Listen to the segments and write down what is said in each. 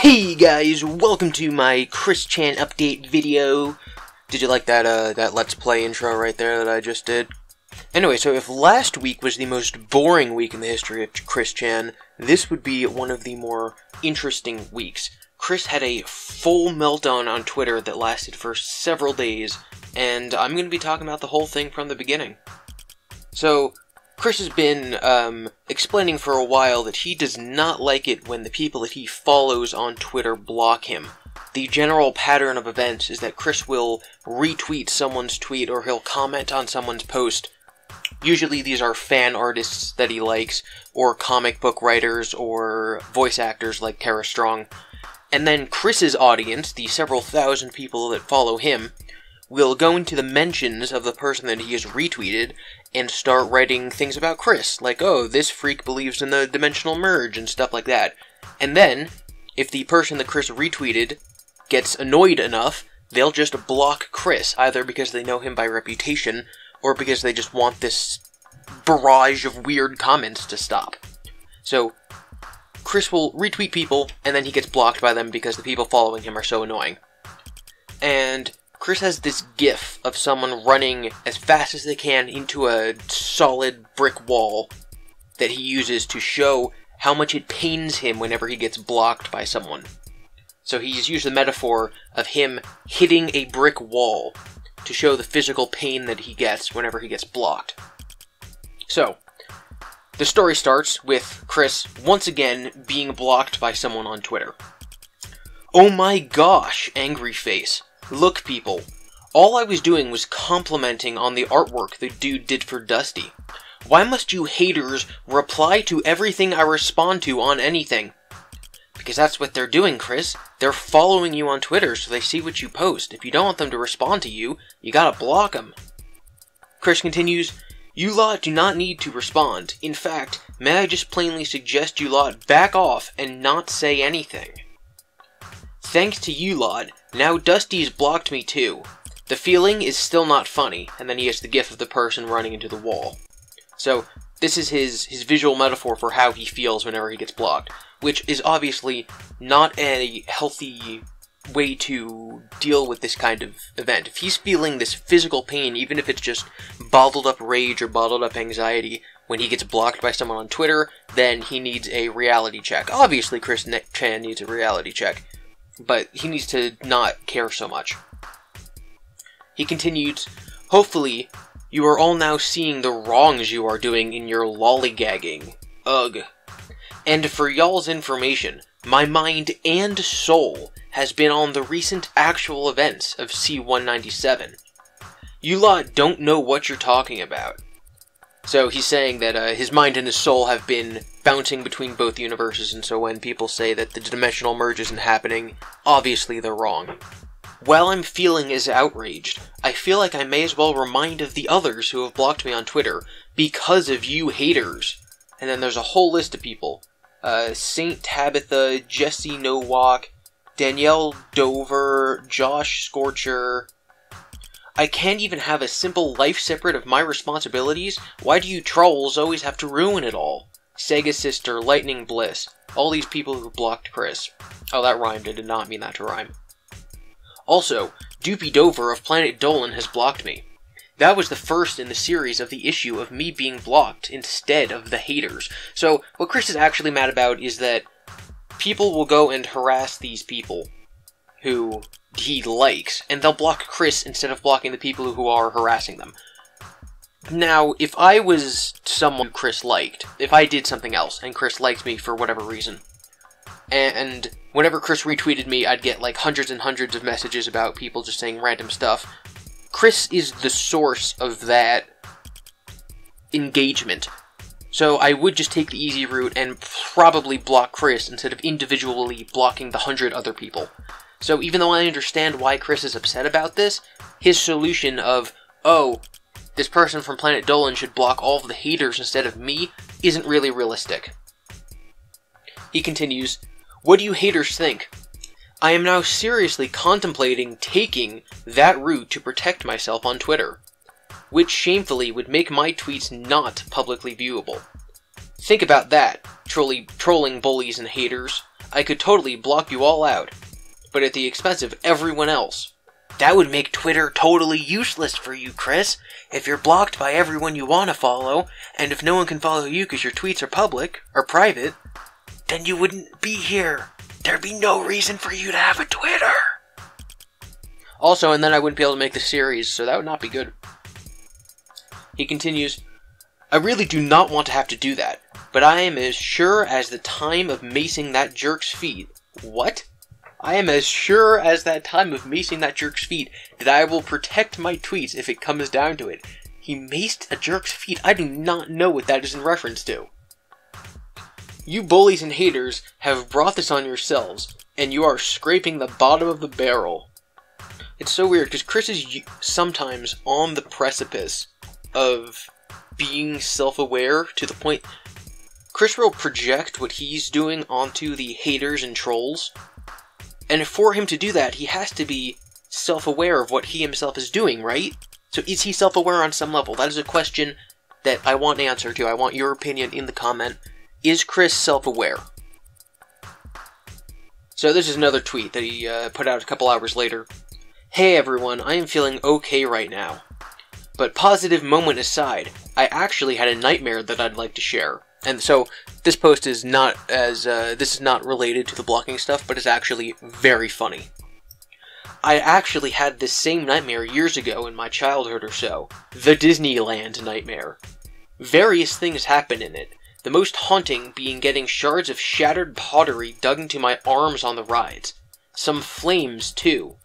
Hey guys, welcome to my Chris Chan update video. Did you like that uh that let's play intro right there that I just did? Anyway, so if last week was the most boring week in the history of Chris Chan, this would be one of the more interesting weeks. Chris had a full meltdown on Twitter that lasted for several days, and I'm going to be talking about the whole thing from the beginning. So, Chris has been um, explaining for a while that he does not like it when the people that he follows on Twitter block him. The general pattern of events is that Chris will retweet someone's tweet or he'll comment on someone's post. Usually these are fan artists that he likes, or comic book writers, or voice actors like Tara Strong. And then Chris's audience, the several thousand people that follow him, will go into the mentions of the person that he has retweeted and start writing things about Chris, like, oh, this freak believes in the dimensional merge and stuff like that. And then, if the person that Chris retweeted gets annoyed enough, they'll just block Chris, either because they know him by reputation or because they just want this barrage of weird comments to stop. So, Chris will retweet people, and then he gets blocked by them because the people following him are so annoying. And Chris has this gif of someone running as fast as they can into a solid brick wall that he uses to show how much it pains him whenever he gets blocked by someone. So he's used the metaphor of him hitting a brick wall to show the physical pain that he gets whenever he gets blocked. So, the story starts with Chris once again being blocked by someone on Twitter. Oh my gosh, angry face. Look, people. All I was doing was complimenting on the artwork the dude did for Dusty. Why must you haters reply to everything I respond to on anything? Because that's what they're doing, Chris. They're following you on Twitter so they see what you post. If you don't want them to respond to you, you gotta block them. Chris continues, You lot do not need to respond. In fact, may I just plainly suggest you lot back off and not say anything? Thanks to you lot, now Dusty's blocked me too. The feeling is still not funny, and then he has the gif of the person running into the wall. So, this is his, his visual metaphor for how he feels whenever he gets blocked, which is obviously not a healthy way to deal with this kind of event. If he's feeling this physical pain, even if it's just bottled up rage or bottled up anxiety, when he gets blocked by someone on Twitter, then he needs a reality check. Obviously, Chris Chan needs a reality check but he needs to not care so much. He continued, Hopefully, you are all now seeing the wrongs you are doing in your lollygagging. Ugh. And for y'all's information, my mind and soul has been on the recent actual events of C-197. You lot don't know what you're talking about. So he's saying that uh, his mind and his soul have been bouncing between both universes, and so when people say that the dimensional merge isn't happening, obviously they're wrong. While I'm feeling as outraged, I feel like I may as well remind of the others who have blocked me on Twitter because of you haters. And then there's a whole list of people. Uh, Saint Tabitha, Jesse Nowak, Danielle Dover, Josh Scorcher, I can't even have a simple life separate of my responsibilities. Why do you trolls always have to ruin it all? Sega Sister, Lightning Bliss, all these people who blocked Chris. Oh, that rhymed. I did not mean that to rhyme. Also, Doopy Dover of Planet Dolan has blocked me. That was the first in the series of the issue of me being blocked instead of the haters. So, what Chris is actually mad about is that people will go and harass these people who he likes, and they'll block Chris instead of blocking the people who are harassing them. Now, if I was someone Chris liked, if I did something else, and Chris liked me for whatever reason, and whenever Chris retweeted me, I'd get like hundreds and hundreds of messages about people just saying random stuff. Chris is the source of that engagement. So I would just take the easy route and probably block Chris instead of individually blocking the hundred other people. So even though I understand why Chris is upset about this, his solution of, oh, this person from Planet Dolan should block all of the haters instead of me, isn't really realistic. He continues, What do you haters think? I am now seriously contemplating taking that route to protect myself on Twitter, which shamefully would make my tweets not publicly viewable. Think about that, trolling bullies and haters. I could totally block you all out, but at the expense of everyone else. That would make Twitter totally useless for you, Chris. If you're blocked by everyone you want to follow, and if no one can follow you because your tweets are public or private, then you wouldn't be here. There'd be no reason for you to have a Twitter. Also, and then I wouldn't be able to make the series, so that would not be good. He continues, I really do not want to have to do that, but I am as sure as the time of macing that jerk's feet. What? I am as sure as that time of macing that jerk's feet that I will protect my tweets if it comes down to it. He maced a jerk's feet. I do not know what that is in reference to. You bullies and haters have brought this on yourselves, and you are scraping the bottom of the barrel. It's so weird because Chris is sometimes on the precipice of being self aware to the point Chris will project what he's doing onto the haters and trolls and for him to do that, he has to be self aware of what he himself is doing, right? So is he self aware on some level? That is a question that I want an answer to. I want your opinion in the comment. Is Chris self aware? So this is another tweet that he uh, put out a couple hours later. Hey everyone, I am feeling okay right now. But positive moment aside, I actually had a nightmare that I'd like to share. And so this post is not as uh, this is not related to the blocking stuff, but it's actually very funny. I actually had this same nightmare years ago in my childhood or so. The Disneyland nightmare. Various things happen in it. The most haunting being getting shards of shattered pottery dug into my arms on the rides. Some flames, too.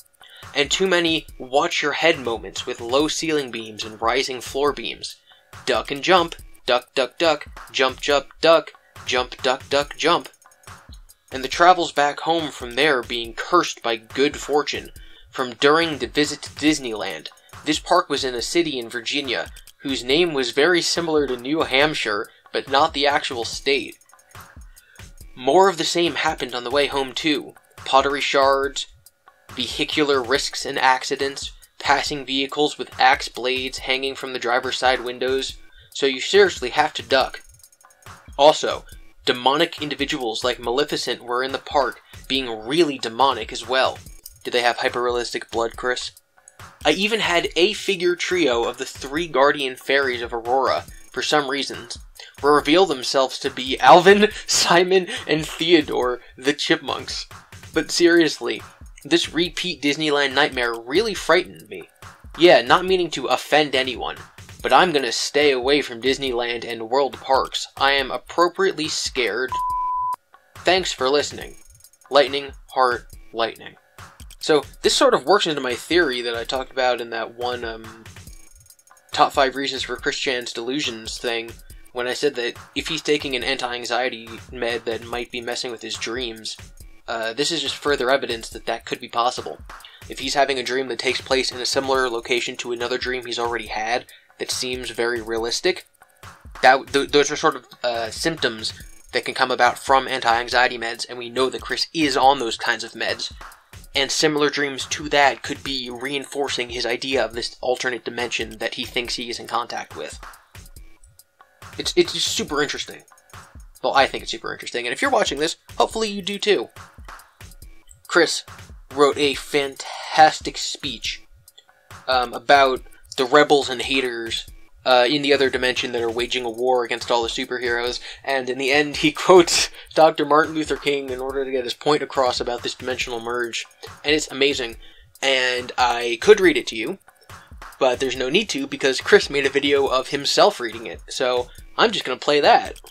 And too many watch your head moments with low ceiling beams and rising floor beams. Duck and jump, duck, duck, duck, jump, jump, duck, jump, duck, duck, jump. And the travels back home from there being cursed by good fortune from during the visit to Disneyland. This park was in a city in Virginia whose name was very similar to New Hampshire, but not the actual state. More of the same happened on the way home, too. Pottery shards, vehicular risks and accidents, passing vehicles with axe blades hanging from the driver's side windows, so you seriously have to duck. Also, demonic individuals like Maleficent were in the park, being really demonic as well. Did they have hyperrealistic blood, Chris? I even had a figure trio of the three guardian fairies of Aurora, for some reasons, reveal themselves to be Alvin, Simon, and Theodore, the chipmunks. But seriously, this repeat Disneyland nightmare really frightened me. Yeah, not meaning to offend anyone, but I'm gonna stay away from Disneyland and world parks. I am appropriately scared. Thanks for listening. Lightning, heart, lightning. So, this sort of works into my theory that I talked about in that one, um, top five reasons for Chris Chan's delusions thing, when I said that if he's taking an anti-anxiety med that might be messing with his dreams, uh, this is just further evidence that that could be possible. If he's having a dream that takes place in a similar location to another dream he's already had, that seems very realistic. That th- those are sort of uh, symptoms that can come about from anti-anxiety meds, and we know that Chris is on those kinds of meds. And similar dreams to that could be reinforcing his idea of this alternate dimension that he thinks he is in contact with. It's it's super interesting. Well, I think it's super interesting, and if you're watching this, hopefully you do too. Chris wrote a fantastic speech um, about the rebels and haters uh, in the other dimension that are waging a war against all the superheroes. And in the end, he quotes Dr. Martin Luther King in order to get his point across about this dimensional merge. And it's amazing. And I could read it to you, but there's no need to because Chris made a video of himself reading it. So I'm just going to play that.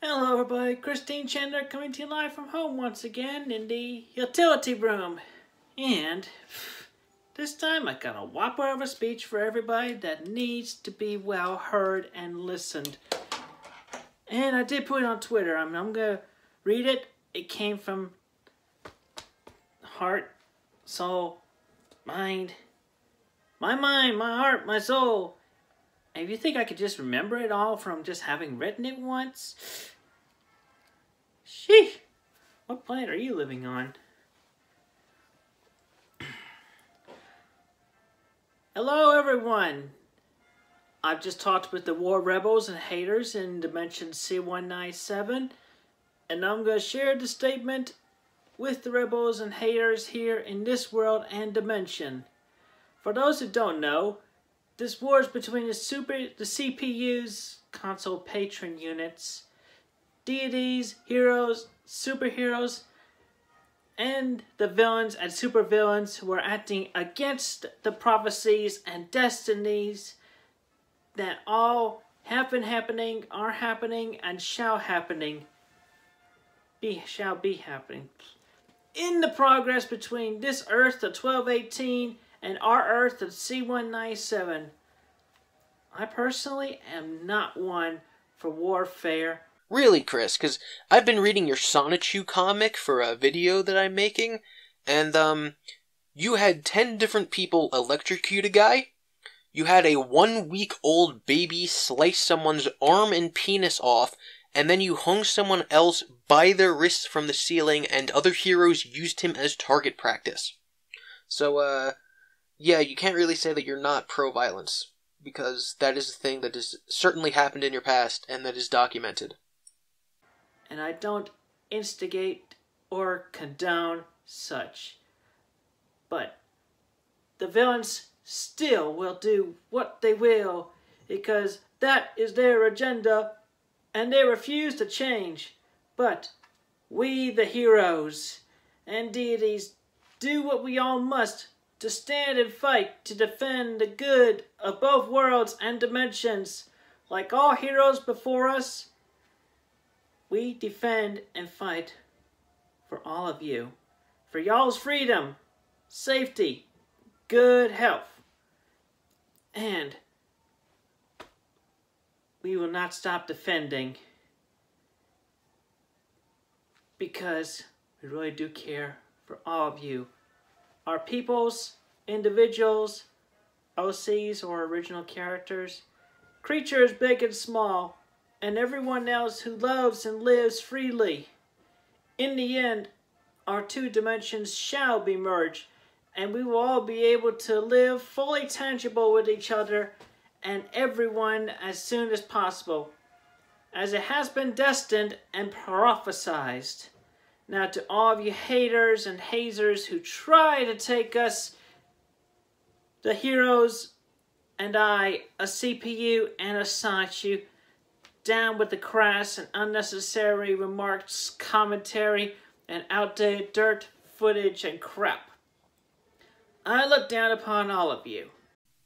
Hello, everybody. Christine Chandler coming to you live from home once again in the utility room. And this time I got a whopper of a speech for everybody that needs to be well heard and listened. And I did put it on Twitter. I'm, I'm going to read it. It came from heart, soul, mind, my mind, my heart, my soul. And if you think I could just remember it all from just having written it once, sheesh, what planet are you living on? Hello, everyone. I've just talked with the War Rebels and Haters in Dimension C197, and I'm going to share the statement with the Rebels and Haters here in this world and dimension. For those who don't know, this war is between the super the CPU's console patron units, deities, heroes, superheroes, and the villains and supervillains who are acting against the prophecies and destinies that all have been happening, are happening, and shall happening. Be shall be happening. In the progress between this Earth, the 1218, and our Earth, the C197. I personally am not one for warfare. Really, Chris? Because I've been reading your Sonichu comic for a video that I'm making, and, um, you had 10 different people electrocute a guy. You had a one week old baby slice someone's arm and penis off, and then you hung someone else by their wrists from the ceiling, and other heroes used him as target practice. So, uh, yeah, you can't really say that you're not pro violence, because that is a thing that has certainly happened in your past and that is documented. And I don't instigate or condone such. But the villains still will do what they will because that is their agenda and they refuse to change. But we, the heroes and deities, do what we all must to stand and fight to defend the good of both worlds and dimensions. Like all heroes before us, we defend and fight for all of you. For y'all's freedom, safety, good health. And we will not stop defending because we really do care for all of you Our peoples, individuals, OCs or original characters, creatures big and small, and everyone else who loves and lives freely. In the end, our two dimensions shall be merged, and we will all be able to live fully tangible with each other and everyone as soon as possible, as it has been destined and prophesied. Now, to all of you haters and hazers who try to take us, the heroes and I, a CPU and a Sonichu, down with the crass and unnecessary remarks, commentary, and outdated dirt, footage, and crap. I look down upon all of you.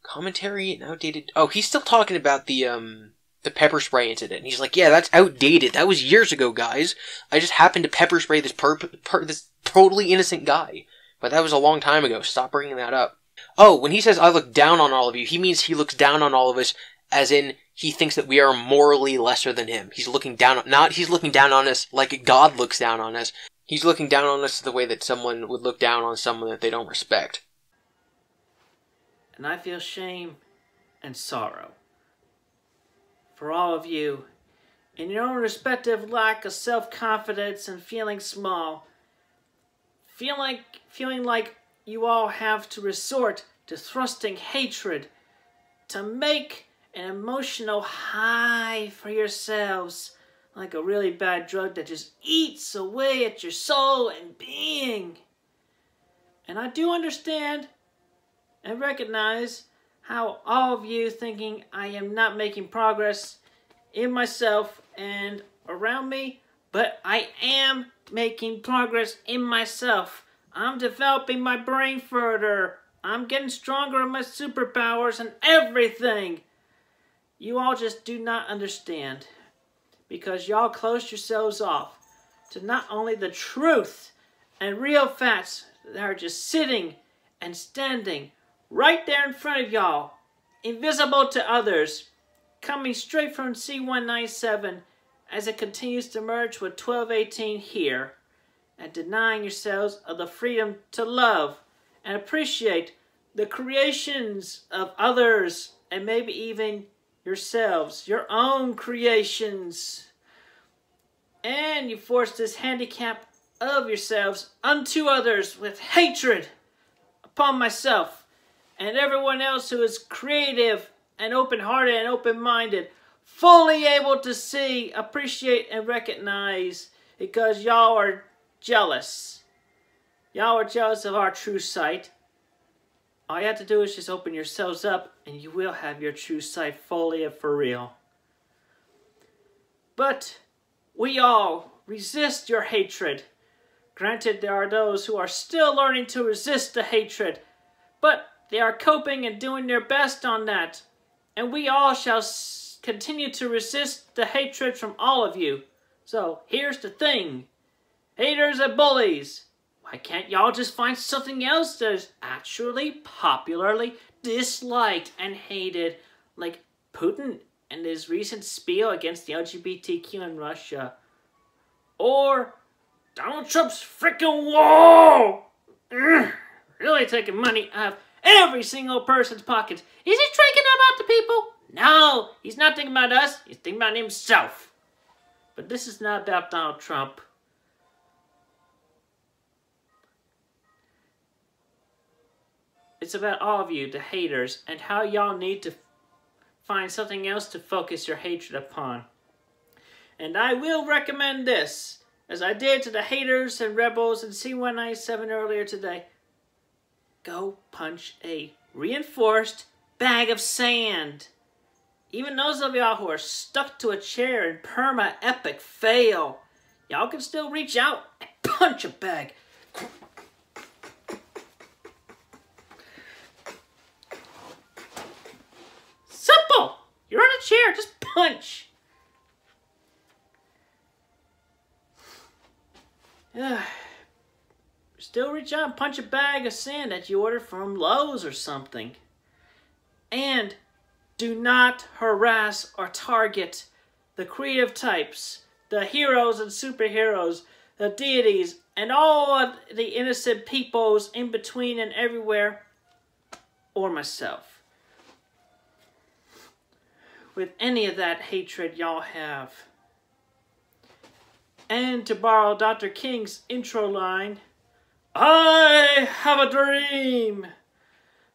Commentary and outdated. Oh, he's still talking about the um the pepper spray incident. He's like, yeah, that's outdated. That was years ago, guys. I just happened to pepper spray this per, per this totally innocent guy. But that was a long time ago. Stop bringing that up. Oh, when he says I look down on all of you, he means he looks down on all of us as in he thinks that we are morally lesser than him. He's looking down not he's looking down on us like God looks down on us. He's looking down on us the way that someone would look down on someone that they don't respect. And I feel shame and sorrow for all of you in your own respective lack of self-confidence and feeling small. Feel like, feeling like you all have to resort to thrusting hatred to make an emotional high for yourselves like a really bad drug that just eats away at your soul and being. And I do understand and recognize how all of you thinking I am not making progress in myself and around me, but I am making progress in myself. I'm developing my brain further. I'm getting stronger in my superpowers and everything. You all just do not understand because y'all closed yourselves off to not only the truth and real facts that are just sitting and standing right there in front of y'all, invisible to others, coming straight from C197 as it continues to merge with 1218 here, and denying yourselves of the freedom to love and appreciate the creations of others and maybe even yourselves, your own creations. And you force this handicap of yourselves unto others with hatred upon myself and everyone else who is creative and open hearted and open minded, fully able to see, appreciate, and recognize because y'all are jealous. Y'all are jealous of our true sight. All you have to do is just open yourselves up and you will have your true fully for real. But we all resist your hatred. Granted, there are those who are still learning to resist the hatred, but they are coping and doing their best on that. And we all shall continue to resist the hatred from all of you. So, here's the thing. Haters and bullies, why can't y'all just find something else that is actually popularly disliked and hated, like Putin and his recent spiel against the LGBTQ in Russia? Or Donald Trump's freaking wall! really taking money out of every single person's pockets. Is he thinking about the people? No, he's not thinking about us. He's thinking about himself. But this is not about Donald Trump. It's about all of you, the haters, and how y'all need to find something else to focus your hatred upon. And I will recommend this as I did to the haters and rebels in C197 earlier today. Go punch a reinforced bag of sand. Even those of y'all who are stuck to a chair in perma epic fail, y'all can still reach out and punch a bag. Simple! You're on a chair, just punch. Still reach out and punch a bag of sand that you ordered from Lowe's or something. And do not harass or target the creative types, the heroes and superheroes, the deities, and all of the innocent peoples in between and everywhere, or myself. With any of that hatred y'all have. And to borrow Dr. King's intro line, I have a dream.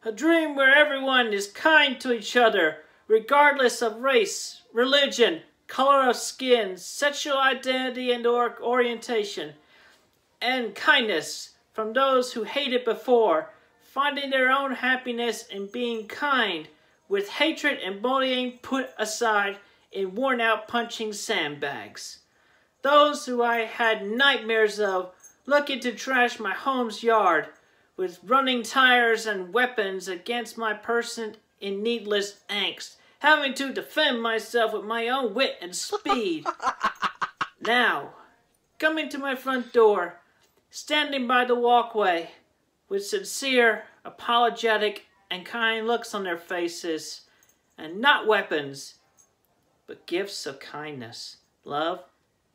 A dream where everyone is kind to each other, regardless of race, religion, color of skin, sexual identity and or orientation, and kindness from those who hated before, finding their own happiness in being kind, with hatred and bullying put aside in worn-out punching sandbags. Those who I had nightmares of looking to trash my home's yard with running tires and weapons against my person in needless angst, having to defend myself with my own wit and speed. now, coming to my front door, standing by the walkway, with sincere, apologetic, and kind looks on their faces, and not weapons, but gifts of kindness, love,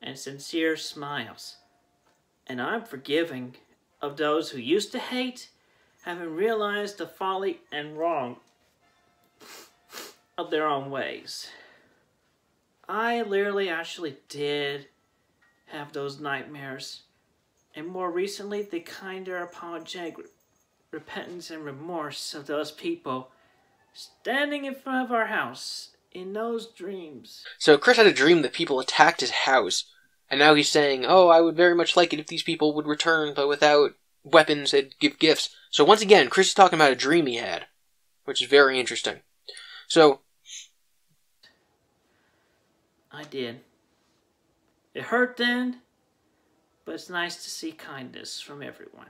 and sincere smiles. And I'm forgiving of those who used to hate, having realized the folly and wrong of their own ways. I literally actually did have those nightmares. And more recently, the kinder apologetic repentance and remorse of those people standing in front of our house in those dreams. So Chris had a dream that people attacked his house, and now he's saying, "Oh, I would very much like it if these people would return, but without weapons, they'd give gifts." So once again, Chris is talking about a dream he had, which is very interesting. So I did. It hurt then, but it's nice to see kindness from everyone.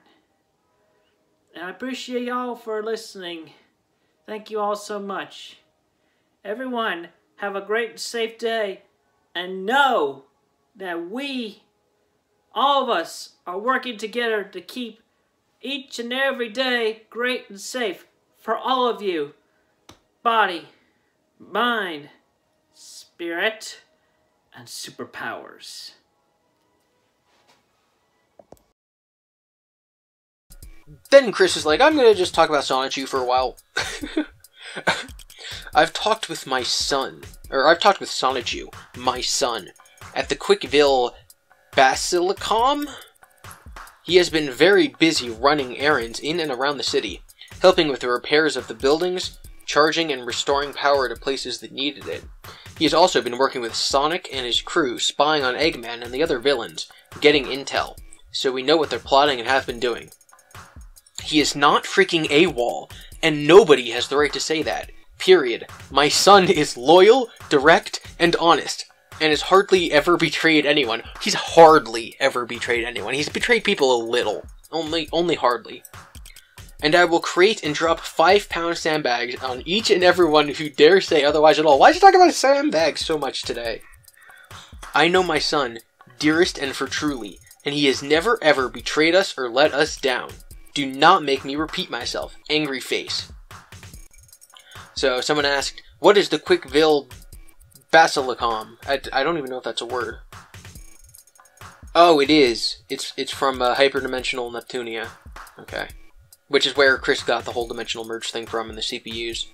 And I appreciate y'all for listening. Thank you all so much. Everyone, have a great safe day. And know that we, all of us, are working together to keep each and every day great and safe for all of you. Body, mind, spirit, and superpowers. Then Chris is like, I'm gonna just talk about Sonichu for a while. I've talked with my son, or I've talked with Sonichu, my son, at the Quickville Basilicom. He has been very busy running errands in and around the city, helping with the repairs of the buildings, charging and restoring power to places that needed it. He has also been working with Sonic and his crew, spying on Eggman and the other villains, getting intel, so we know what they're plotting and have been doing. He is not freaking AWOL, and nobody has the right to say that. Period. My son is loyal, direct, and honest, and has hardly ever betrayed anyone. He's hardly ever betrayed anyone. He's betrayed people a little. Only, only hardly. And I will create and drop five pound sandbags on each and every one who dare say otherwise at all. Why is he talking about sandbags so much today? I know my son, dearest and for truly, and he has never ever betrayed us or let us down. Do not make me repeat myself. Angry face. So someone asked, what is the Quickville Basilicom? I, I don't even know if that's a word. Oh, it is. It's it's from uh, Hyperdimensional Neptunia. Okay. Which is where Chris got the whole dimensional merge thing from in the CPUs.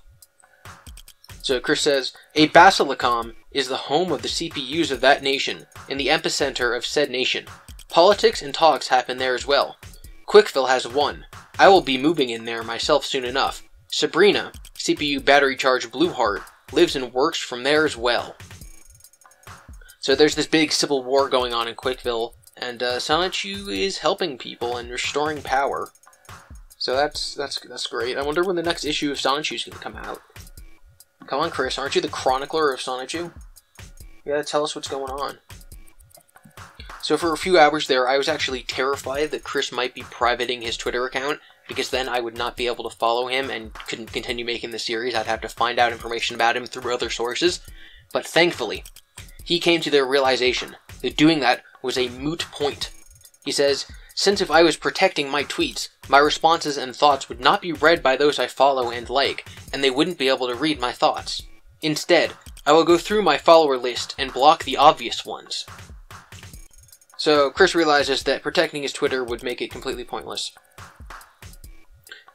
So Chris says, A Basilicom is the home of the CPUs of that nation, in the epicenter of said nation. Politics and talks happen there as well. Quickville has one. I will be moving in there myself soon enough. Sabrina, CPU battery charged Blueheart, lives and works from there as well. So there's this big civil war going on in Quickville, and uh, Sonichu is helping people and restoring power. So that's that's that's great. I wonder when the next issue of Sonichu is going to come out. Come on, Chris, aren't you the chronicler of Sonichu? You gotta tell us what's going on. So for a few hours there, I was actually terrified that Chris might be privating his Twitter account, because then I would not be able to follow him and couldn't continue making the series. I'd have to find out information about him through other sources. But thankfully, he came to the realization that doing that was a moot point. He says, since if I was protecting my tweets, my responses and thoughts would not be read by those I follow and like, and they wouldn't be able to read my thoughts. Instead, I will go through my follower list and block the obvious ones. So Chris realizes that protecting his Twitter would make it completely pointless.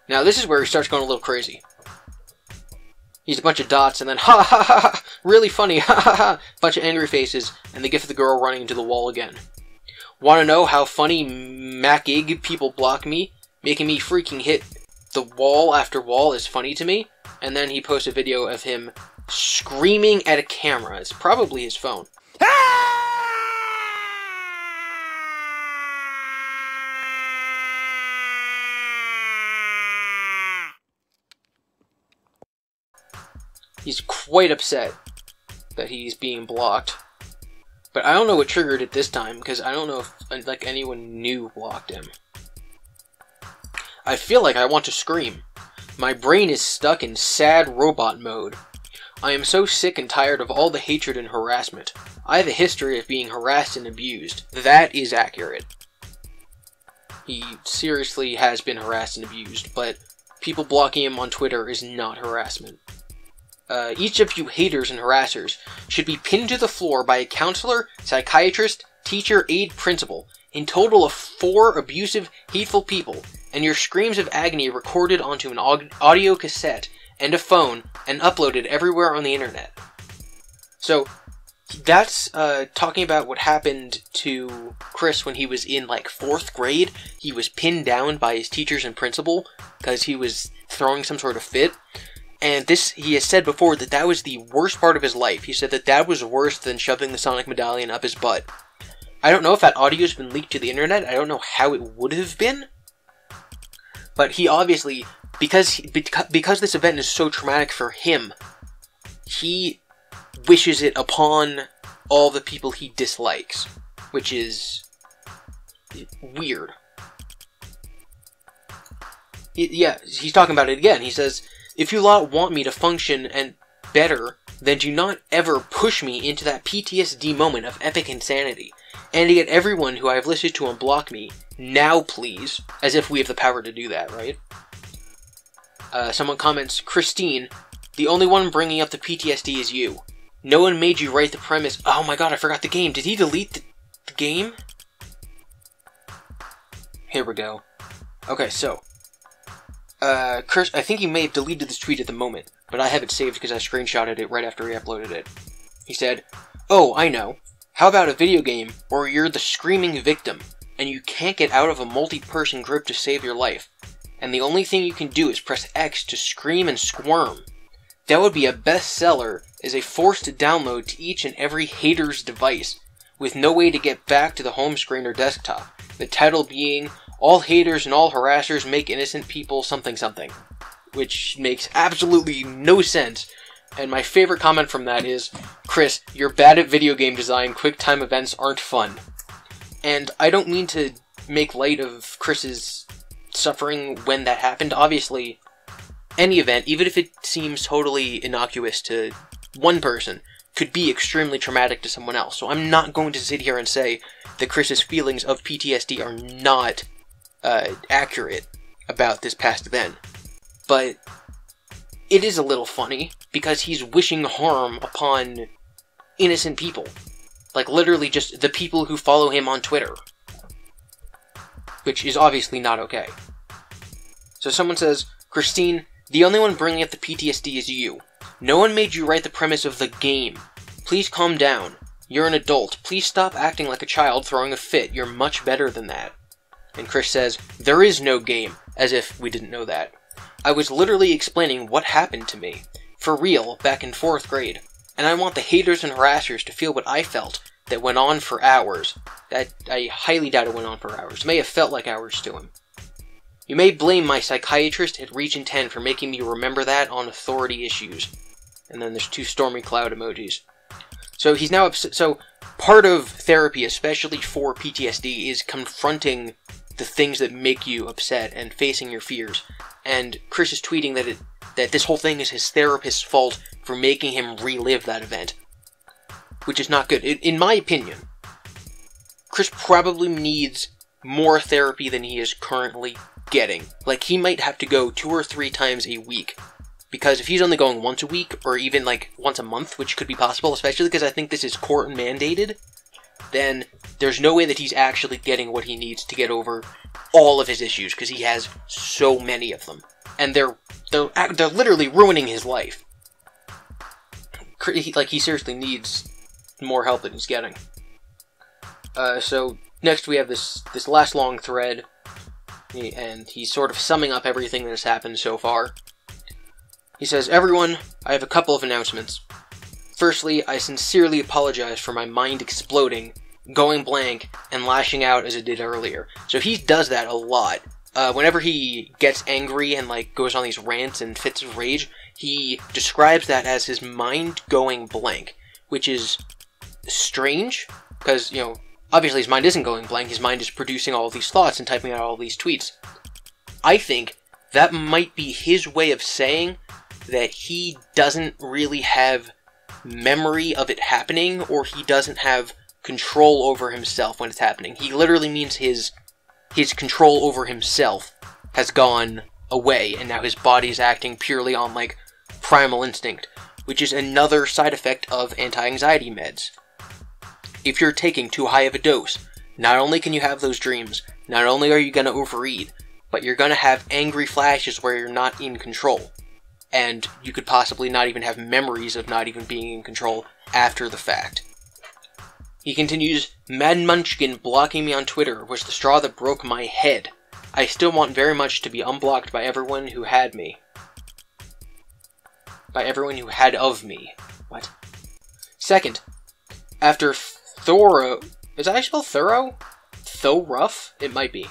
Now this is where he starts going a little crazy. He's a bunch of dots and then ha ha ha ha, really funny, ha ha ha, bunch of angry faces, and the gif of the girl running into the wall again. Want to know how funny MacIg people block me, making me freaking hit the wall after wall is funny to me? And then he posts a video of him screaming at a camera. It's probably his phone. He's quite upset that he's being blocked. But I don't know what triggered it this time, because I don't know if like anyone new blocked him. I feel like I want to scream. My brain is stuck in sad robot mode. I am so sick and tired of all the hatred and harassment. I have a history of being harassed and abused. That is accurate. He seriously has been harassed and abused, but people blocking him on Twitter is not harassment. Uh, each of you haters and harassers should be pinned to the floor by a counselor, psychiatrist, teacher, aide, principal, in total of four abusive, hateful people, and your screams of agony recorded onto an audio cassette and a phone and uploaded everywhere on the internet. So, that's uh, talking about what happened to Chris when he was in like fourth grade. He was pinned down by his teachers and principal because he was throwing some sort of fit. And this, he has said before that that was the worst part of his life. He said that that was worse than shoving the Sonic Medallion up his butt. I don't know if that audio has been leaked to the internet. I don't know how it would have been. But he obviously, because he, because this event is so traumatic for him, he wishes it upon all the people he dislikes, which is weird. Yeah, he's talking about it again. He says if you lot want me to function and better, then do not ever push me into that PTSD moment of epic insanity. And to get everyone who I have listed to unblock me, now please, as if we have the power to do that, right? Uh, someone comments, Christine, the only one bringing up the PTSD is you. No one made you write the premise. Oh my god, I forgot the game. Did he delete the, the game? Here we go. Okay, so uh, Chris, I think he may have deleted this tweet at the moment, but I have it saved because I screenshotted it right after he uploaded it. He said, Oh, I know. How about a video game where you're the screaming victim, and you can't get out of a multi-person group to save your life, and the only thing you can do is press X to scream and squirm. That would be a bestseller as a forced download to each and every hater's device, with no way to get back to the home screen or desktop. The title being All Haters and All Harassers Make Innocent People Something Something. Which makes absolutely no sense. And my favorite comment from that is Chris, you're bad at video game design, quick time events aren't fun. And I don't mean to make light of Chris's suffering when that happened. Obviously, any event, even if it seems totally innocuous to one person, could be extremely traumatic to someone else. So I'm not going to sit here and say that Chris's feelings of PTSD are not uh, accurate about this past event. But it is a little funny because he's wishing harm upon innocent people. Like, literally, just the people who follow him on Twitter. Which is obviously not okay. So someone says, Christine, the only one bringing up the PTSD is you. No one made you write the premise of the game. Please calm down. You're an adult. Please stop acting like a child throwing a fit. You're much better than that. And Chris says, There is no game, as if we didn't know that. I was literally explaining what happened to me. For real, back in fourth grade. And I want the haters and harassers to feel what I felt that went on for hours. That I highly doubt it went on for hours. It may have felt like hours to him. You may blame my psychiatrist at Region 10 for making me remember that on authority issues. And then there's two stormy cloud emojis. So he's now upset. So part of therapy, especially for PTSD, is confronting the things that make you upset and facing your fears. And Chris is tweeting that it that this whole thing is his therapist's fault for making him relive that event, which is not good. In, my opinion, Chris probably needs more therapy than he is currently getting. Like, he might have to go two or three times a week. Because if he's only going once a week, or even like once a month, which could be possible, especially because I think this is court mandated, then there's no way that he's actually getting what he needs to get over all of his issues, because he has so many of them. And they're, they're, they're literally ruining his life. Like, he seriously needs more help than he's getting. Uh, so, next we have this, this last long thread and he's sort of summing up everything that has happened so far. He says, Everyone, I have a couple of announcements. Firstly, I sincerely apologize for my mind exploding, going blank, and lashing out as it did earlier. So he does that a lot. Uh, whenever he gets angry and like goes on these rants and fits of rage, he describes that as his mind going blank, which is strange because you know Obviously, his mind isn't going blank, his mind is producing all these thoughts and typing out all these tweets. I think that might be his way of saying that he doesn't really have memory of it happening, or he doesn't have control over himself when it's happening. He literally means his his control over himself has gone away, and now his body is acting purely on like primal instinct, which is another side effect of anti-anxiety meds if you're taking too high of a dose, not only can you have those dreams, not only are you going to overeat, but you're going to have angry flashes where you're not in control. And you could possibly not even have memories of not even being in control after the fact. He continues, Mad Munchkin blocking me on Twitter was the straw that broke my head. I still want very much to be unblocked by everyone who had me. By everyone who had of me. What? Second, after Thorough. Is that spell thorough? Thoruff? It might be.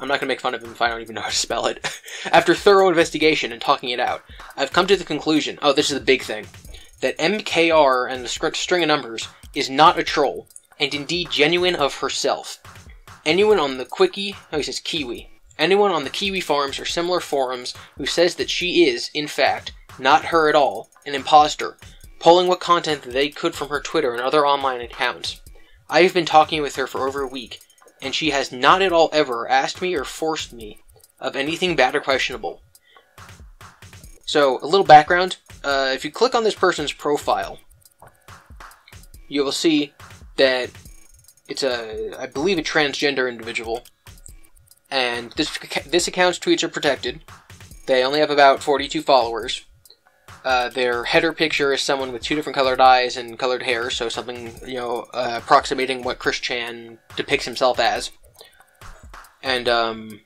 I'm not going to make fun of him if I don't even know how to spell it. After thorough investigation and talking it out, I've come to the conclusion oh, this is the big thing that MKR and the string of numbers is not a troll, and indeed genuine of herself. Anyone on the Quickie, oh, he says Kiwi. Anyone on the Kiwi Farms or similar forums who says that she is, in fact, not her at all, an impostor, pulling what content they could from her Twitter and other online accounts. I have been talking with her for over a week, and she has not at all ever asked me or forced me of anything bad or questionable. So, a little background. Uh, if you click on this person's profile, you will see that it's a, I believe, a transgender individual, and this this account's tweets are protected. They only have about 42 followers, uh, their header picture is someone with two different colored eyes and colored hair, so something, you know, uh, approximating what Chris Chan depicts himself as. And, um,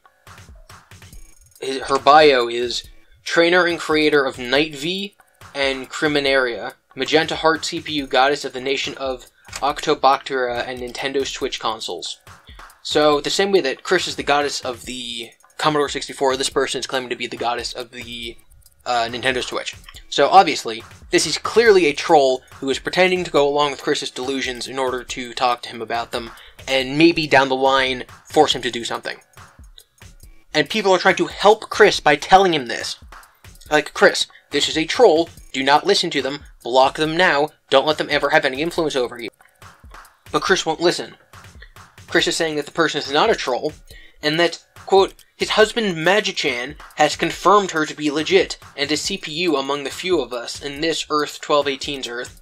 his, her bio is trainer and creator of Night V, and Criminaria, Magenta Heart CPU goddess of the nation of Octobacteria and Nintendo Switch consoles. So, the same way that Chris is the goddess of the Commodore 64, this person is claiming to be the goddess of the uh, Nintendo Switch. So, obviously, this is clearly a troll who is pretending to go along with Chris's delusions in order to talk to him about them, and maybe down the line force him to do something. And people are trying to help Chris by telling him this. Like, Chris, this is a troll, do not listen to them, block them now, don't let them ever have any influence over you. But Chris won't listen. Chris is saying that the person is not a troll, and that, quote, his husband Magichan has confirmed her to be legit, and a CPU among the few of us in this Earth 1218's Earth,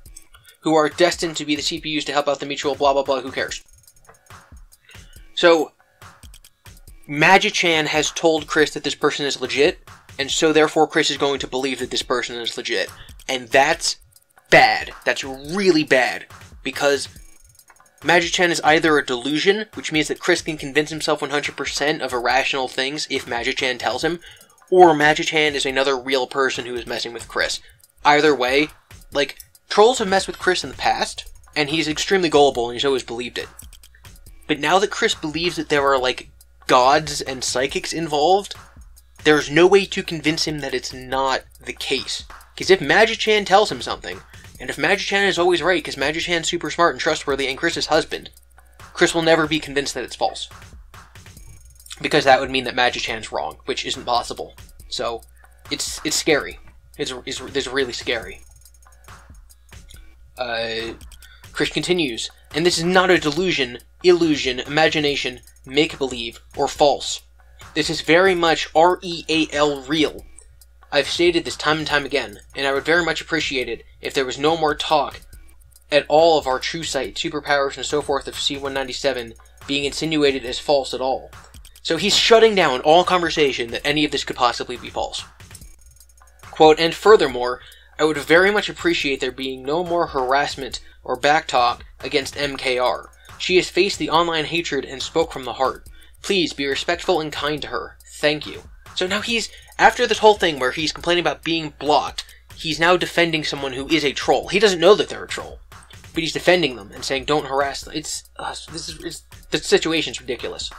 who are destined to be the CPUs to help out the mutual blah blah blah, who cares? So, Magichan has told Chris that this person is legit, and so therefore Chris is going to believe that this person is legit. And that's bad. That's really bad. Because Magichan is either a delusion, which means that Chris can convince himself 100% of irrational things if Magichan tells him, or Magichan is another real person who is messing with Chris. Either way, like, trolls have messed with Chris in the past, and he's extremely gullible and he's always believed it. But now that Chris believes that there are, like, gods and psychics involved, there's no way to convince him that it's not the case. Because if Magichan tells him something, and if Magichan is always right, because Magichan's super smart and trustworthy and Chris's husband, Chris will never be convinced that it's false. Because that would mean that Magichan's wrong, which isn't possible. So, it's it's scary. It's, it's, it's really scary. Uh, Chris continues, and this is not a delusion, illusion, imagination, make believe, or false. This is very much R E A L real. I've stated this time and time again, and I would very much appreciate it if there was no more talk at all of our true sight, superpowers, and so forth of C197 being insinuated as false at all. So he's shutting down all conversation that any of this could possibly be false. Quote, and furthermore, I would very much appreciate there being no more harassment or backtalk against MKR. She has faced the online hatred and spoke from the heart. Please be respectful and kind to her. Thank you. So now he's, after this whole thing where he's complaining about being blocked, he's now defending someone who is a troll. He doesn't know that they're a troll, but he's defending them and saying, don't harass them. It's, uh, this is, it's, the situation's ridiculous.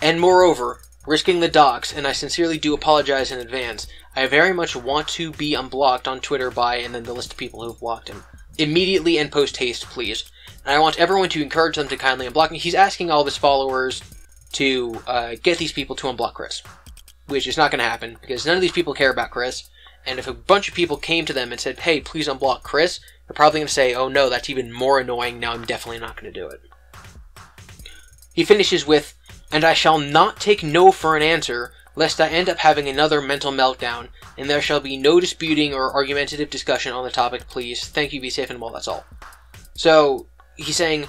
And moreover, risking the docs, and I sincerely do apologize in advance, I very much want to be unblocked on Twitter by, and then the list of people who've blocked him. Immediately and post haste, please. And I want everyone to encourage them to kindly unblock me. He's asking all of his followers to uh, get these people to unblock Chris, which is not going to happen because none of these people care about Chris. And if a bunch of people came to them and said, "Hey, please unblock Chris," they're probably going to say, "Oh no, that's even more annoying. Now I'm definitely not going to do it." He finishes with, "And I shall not take no for an answer." Lest I end up having another mental meltdown, and there shall be no disputing or argumentative discussion on the topic, please. Thank you, be safe and well, that's all. So, he's saying,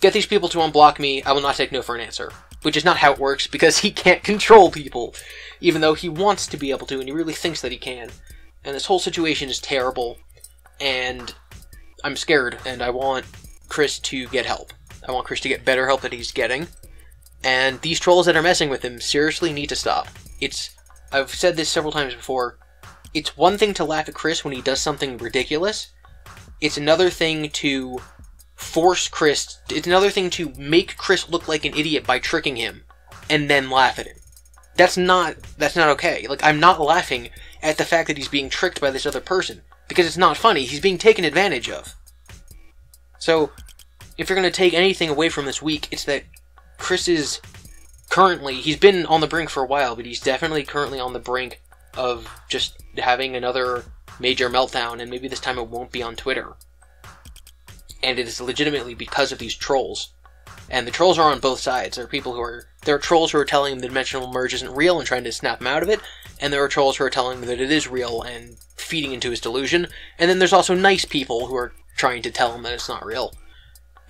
get these people to unblock me, I will not take no for an answer which is not how it works because he can't control people, even though he wants to be able to, and he really thinks that he can. And this whole situation is terrible, and I'm scared, and I want Chris to get help. I want Chris to get better help that he's getting, and these trolls that are messing with him seriously need to stop. It's, I've said this several times before, it's one thing to laugh at Chris when he does something ridiculous, it's another thing to force Chris. It's another thing to make Chris look like an idiot by tricking him, and then laugh at him. That's not that's not okay. Like I'm not laughing at the fact that he's being tricked by this other person because it's not funny. He's being taken advantage of. So, if you're going to take anything away from this week, it's that Chris is currently he's been on the brink for a while, but he's definitely currently on the brink of just having another major meltdown, and maybe this time it won't be on Twitter and it is legitimately because of these trolls. And the trolls are on both sides. There are people who are there are trolls who are telling him the dimensional merge isn't real and trying to snap him out of it, and there are trolls who are telling him that it is real and feeding into his delusion. And then there's also nice people who are trying to tell him that it's not real.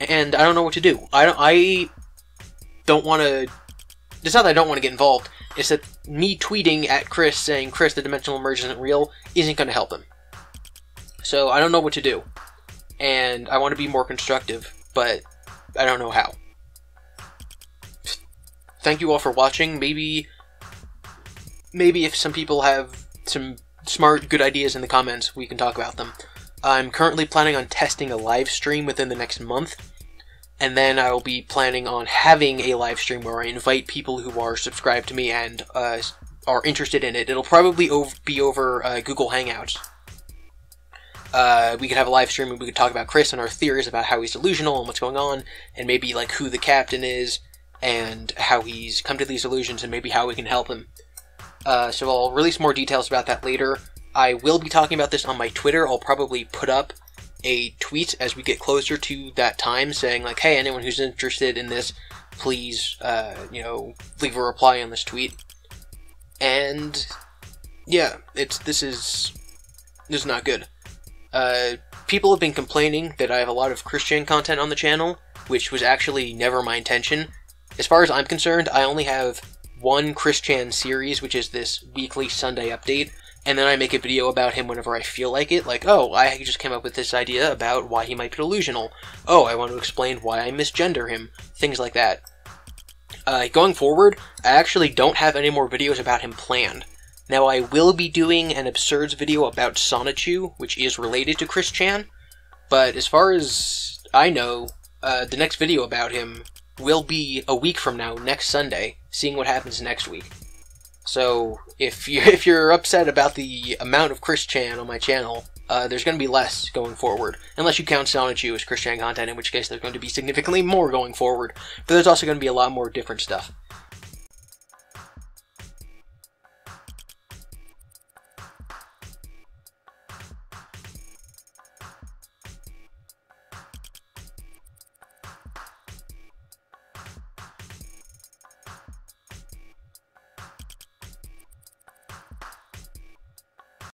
And I don't know what to do. I don't. I don't want to. It's not that I don't want to get involved. It's that me tweeting at Chris saying Chris the dimensional merge isn't real isn't going to help him. So I don't know what to do and I want to be more constructive, but I don't know how. Thank you all for watching. Maybe, maybe if some people have some smart, good ideas in the comments, we can talk about them. I'm currently planning on testing a live stream within the next month, and then I will be planning on having a live stream where I invite people who are subscribed to me and uh, are interested in it. It'll probably be over uh, Google Hangouts. Uh, we could have a live stream and we could talk about Chris and our theories about how he's delusional and what's going on, and maybe like who the captain is and how he's come to these illusions and maybe how we can help him. Uh, so I'll release more details about that later. I will be talking about this on my Twitter. I'll probably put up a tweet as we get closer to that time saying like, hey, anyone who's interested in this, please, uh, you know, leave a reply on this tweet. And yeah, it's this is this is not good. Uh, people have been complaining that I have a lot of Chris Chan content on the channel, which was actually never my intention. As far as I'm concerned, I only have one Chris Chan series, which is this weekly Sunday update, and then I make a video about him whenever I feel like it. Like, oh, I just came up with this idea about why he might be delusional. Oh, I want to explain why I misgender him. Things like that. Uh, going forward, I actually don't have any more videos about him planned. Now, I will be doing an Absurds video about Sonichu, which is related to Chris Chan, but as far as I know, uh, the next video about him will be a week from now, next Sunday, seeing what happens next week. So, if you if you're upset about the amount of Chris Chan on my channel, uh, there's going to be less going forward, unless you count Sonichu as Chris Chan content, in which case there's going to be significantly more going forward. But there's also going to be a lot more different stuff.